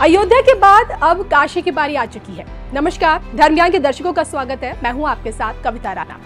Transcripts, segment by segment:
अयोध्या के बाद अब काशी की बारी आ चुकी है। नमस्कार, धर्मज्ञान के दर्शकों का स्वागत है। मैं हूँ आपके साथ कविता राणा।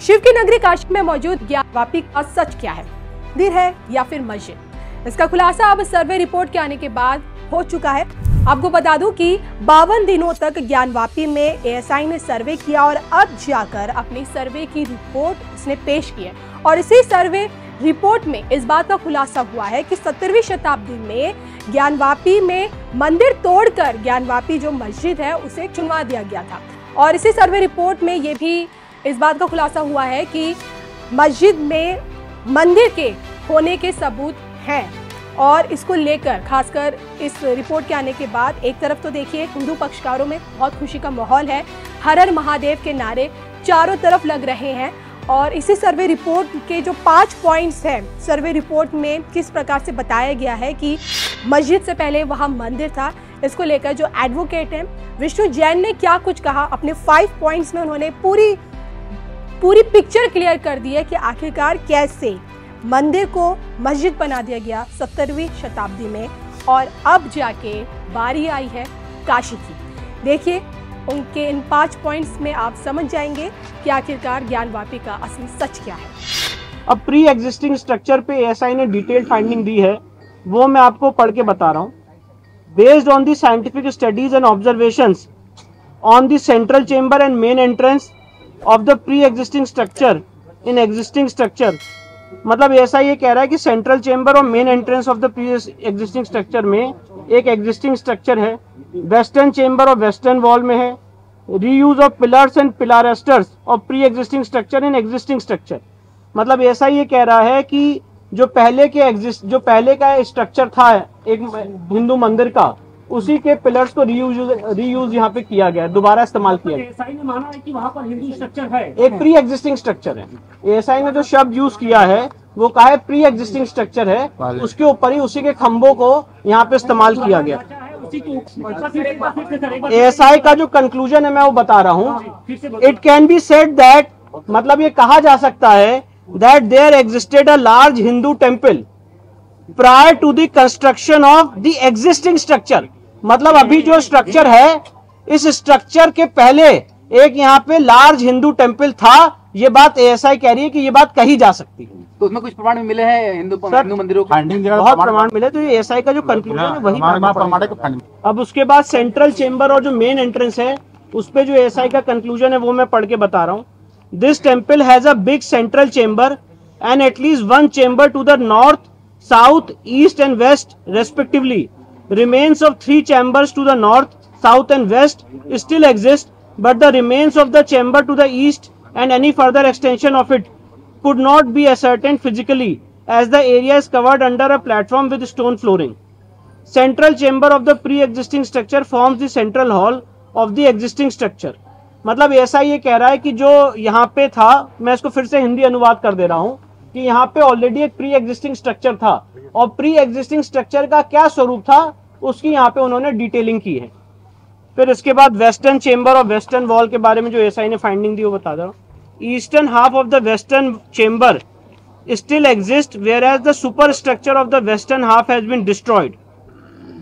शिव की नगरी काशी में मौजूद ज्ञानवापी का सच क्या है? मंदिर है या फिर मस्जिद? इसका खुलासा अब सर्वे रिपोर्ट के आने के बाद हो चुका है। आपको बता दूँ कि बावन दिनों तक ज्ञानवापी में एएसआई ने सर्वे किया और अब जाकर अपनी सर्वे की रिपोर्ट इसने पेश की है। और इसी सर्वे रिपोर्ट में इस बात का खुलासा हुआ है कि सत्तरवीं शताब्दी में ज्ञानवापी में मंदिर तोड़कर ज्ञानवापी जो मस्जिद है, उसे चुनवा दिया गया था। और इसी सर्वे रिपोर्ट में ये भी इस बात का खुलासा हुआ है कि मस्जिद में मंदिर के होने के सबूत हैं। और इसको लेकर, खासकर इस रिपोर्ट के आने के बाद, एक तरफ़ तो देखिए, हिंदू पक्षकारों में बहुत खुशी का माहौल है। हर हर महादेव के नारे चारों तरफ़ लग रहे हैं। और इसी सर्वे रिपोर्ट के जो पाँच पॉइंट्स हैं, सर्वे रिपोर्ट में किस प्रकार से बताया गया है कि मस्जिद से पहले वहाँ मंदिर था। इसको लेकर जो एडवोकेट हैं, विष्णु जैन ने क्या कुछ कहा? अपने फाइव पॉइंट्स में उन्होंने पूरी पूरी पिक्चर क्लियर कर दी है कि आखिरकार कैसे मंदिर को मस्जिद बना दिया गया सत्तरवीं शताब्दी में। और अब जाके बारी आई है काशी की। देखिए उनके इन पाँच पॉइंट्स में आप समझ जाएँगे कि आखिरकार ज्ञानवापी का असली सच क्या है। अब प्री एग्जिस्टिंग स्ट्रक्चर पे एएसआई ने डिटेल्ड फाइंडिंग दी है, वो मैं आपको पढ़ के बता रहा हूँ। Based on the scientific studies and observation on the central chamber and main entrance of the pre existing structure in existing structure मतलब ऐसा ये कह रहा है कि सेंट्रल चेम्बर और main entrance of the pre existing structure में एक एग्जिस्टिंग स्ट्रक्चर है वेस्टर्न चेम्बर और वेस्टर्न वॉल में है। Reuse of pillars and pilasters of pre existing structure in existing structure मतलब ऐसा ये कह रहा है कि जो पहले के एग्जिस्ट जो पहले का स्ट्रक्चर था एक हिंदू मंदिर का उसी के पिलर्स को रीयूज रीयूज यहाँ पे किया गया दोबारा इस्तेमाल किया गया। एसआई ने माना है कि वहाँ पर हिंदू स्ट्रक्चर है। एक प्री एग्जिस्टिंग स्ट्रक्चर है। एएसआई ने जो शब्द यूज़ किया है वो कहा है प्री एग्जिस्टिंग स्ट्रक्चर है उसके ऊपर ही उसी के खंभों को यहाँ पे इस्तेमाल किया गया। एएसआई का जो कंक्लूजन है मैं वो बता रहा हूँ। It can be said that मतलब ये कहा जा सकता है that there existed a large Hindu temple prior to the construction of the existing structure मतलब अभी जो स्ट्रक्चर है इस स्ट्रक्चर के पहले एक यहाँ पे लार्ज हिंदू टेंपल था ये बात एएसआई कह रही है कि ये बात कही जा सकती है। तो उसमें कुछ प्रमाण मिले हैं हिंदू हिंदू मंदिरों के बहुत प्रमाण मिले तो ये एएसआई का जो कंक्लूजन है वही अब उसके बाद सेंट्रल चेम्बर और जो मेन एंट्रेंस है उस पे जो एसआई का कंक्लूजन है वो मैं पढ़ के बता रहा हूँ। This temple has a big central chamber and at least one chamber to the north south east and west respectively remains of three chambers to the north south and west still exist but the remains of the chamber to the east and any further extension of it could not be ascertained physically as the area is covered under a platform with stone flooring central chamber of the pre-existing structure forms the central hall of the existing structure मतलब ऐसा ये कह रहा है कि जो यहाँ पे था मैं इसको फिर से हिंदी अनुवाद कर दे रहा हूँ कि यहाँ पे ऑलरेडी एक प्री एग्जिस्टिंग स्ट्रक्चर था और प्री एग्जिस्टिंग स्ट्रक्चर का क्या स्वरूप था उसकी यहाँ पे उन्होंने डिटेलिंग की है फिर इसके बाद वेस्टर्न चेम्बर और वेस्टर्न वॉल के बारे में जो एसआई ने फाइंडिंग दी वो बता दो eastern half of the western chamber still exists whereas the superstructure of the western half has been destroyed.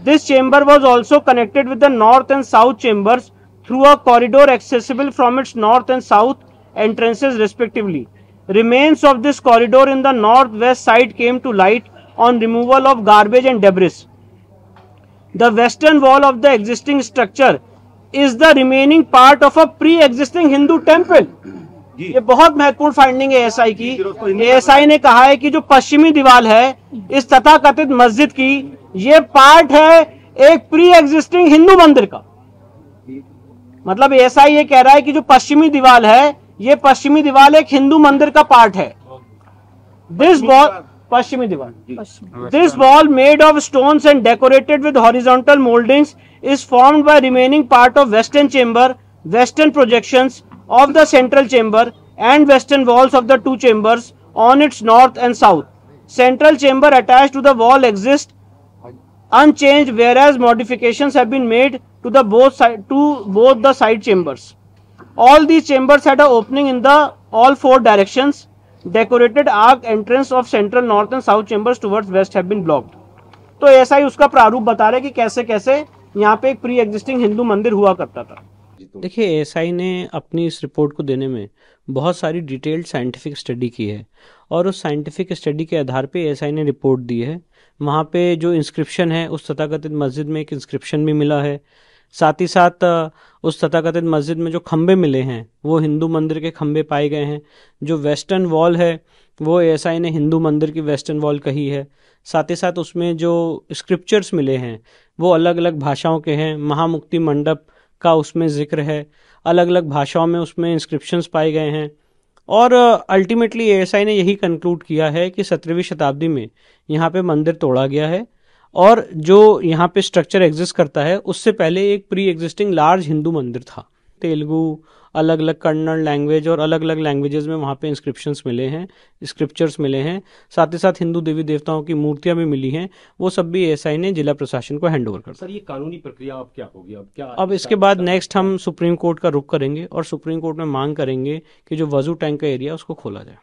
This chamber was also connected with the north and south chambers through a corridor accessible from its north and south entrances respectively. Remains of this corridor in the northwest side came to light on removal of garbage and debris. The western wall of the existing structure is the remaining part of a pre-existing Hindu temple. ये बहुत महत्वपूर्ण finding है ASI की। ASI ने कहा है कि जो पश्चिमी दीवार है इस तथाकथित मस्जिद की ये पार्ट है एक प्री एग्जिस्टिंग हिंदू मंदिर का। मतलब एएसआई ये कह रहा है कि जो पश्चिमी दीवार है ये पश्चिमी दीवार एक हिंदू मंदिर का पार्ट है। दिस बॉल पश्चिमी दीवार this wall made of stone and decorated with horizontal moldings is formed by remaining part of western chamber, western projections of the central chamber and western walls of the two chambers on its north and south. Central chamber attached to the wall exists unchanged whereas modifications have been made to the both side to both the side chambers. All these chambers had a opening in the all four directions. Decorated arc entrance of central north and south chambers towards west have been blocked. तो ऐसा ही उसका प्रारूप बता रहे कि कैसे कैसे यहाँ पे एक प्री एग्जिस्टिंग हिंदू मंदिर हुआ करता था देखिए एएसआई ने अपनी इस रिपोर्ट को देने में बहुत सारी डिटेल्ड साइंटिफिक स्टडी की है और उस साइंटिफिक स्टडी के आधार पे एएसआई ने रिपोर्ट दी है। वहाँ पे जो इंस्क्रिप्शन है, उस तथाकथित मस्जिद में एक इंस्क्रिप्शन भी मिला है। साथ ही साथ, उस तथाकथित मस्जिद में जो खंभे मिले हैं, वो हिंदू मंदिर के खंभे पाए गए हैं। जो वेस्टर्न वॉल है, वो एएसआई ने हिंदू मंदिर की वेस्टर्न वॉल कही है। साथ ही साथ उसमें जो स्क्रिप्चर्स मिले हैं, वो अलग अलग भाषाओं के हैं। महामुक्ति मंडप का उसमें ज़िक्र है अलग अलग भाषाओं में उसमें इंस्क्रिप्शंस पाए गए हैं। और अल्टीमेटली एएसआई ने यही कंक्लूड किया है कि सत्रहवीं शताब्दी में यहाँ पे मंदिर तोड़ा गया है और जो यहाँ पे स्ट्रक्चर एग्जिस्ट करता है, उससे पहले एक प्री एग्जिस्टिंग लार्ज हिंदू मंदिर था। तेलुगु अलग अलग कन्नड़ लैंग्वेज और अलग अलग लैंग्वेजेस में वहाँ पे इंस्क्रिप्शंस मिले हैं स्क्रिप्चर्स मिले हैं। साथ ही साथ हिंदू देवी देवताओं की मूर्तियाँ भी मिली हैं। वो सब भी एएसआई ने जिला प्रशासन को हैंड ओवर कर सर ये कानूनी प्रक्रिया अब क्या होगी? अब क्या अब इसके बाद नेक्स्ट हम सुप्रीम कोर्ट का रुख करेंगे और सुप्रीम कोर्ट में मांग करेंगे कि जो वज़ू टैंक का एरिया उसको खोला जाए।